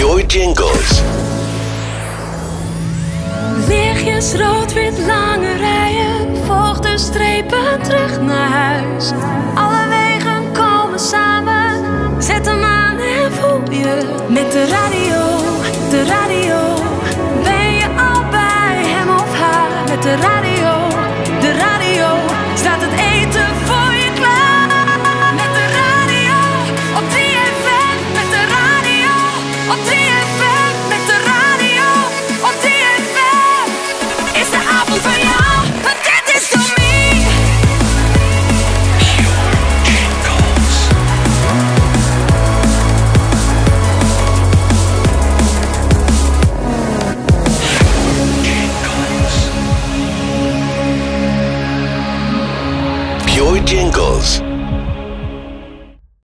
Jingles. Lichtjes rood-wit lange rijen, volg de strepen terug naar huis. Alle wegen komen samen, zet hem aan en voel je met de Boy Jingles.